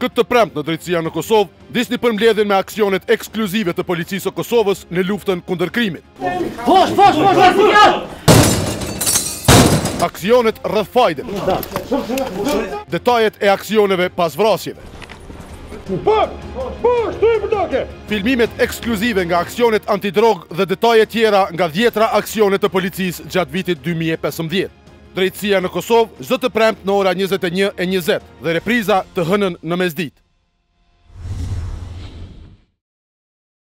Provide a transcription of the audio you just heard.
Këtë të premte në Drejtësia në Kosovë, ndiqni përmbledhjen me aksionet ekskluzive të policisë së Kosovës në luftën kundër krimit. Posh, posh, posh, posh, posh, Aksionet rreth fajdeve. Detajet e aksioneve pas vrasjeve. Posh, posh, ti përtokë. Filmimet ekskluzive nga aksionet antidrogë dhe detajet tjera nga dhjetëra aksione të policisë gjatë vitit 2015. Drejtësia në Kosovë çdo të premte në ora njëzet e një e njëzet dhe repriza të hënën në mesditë.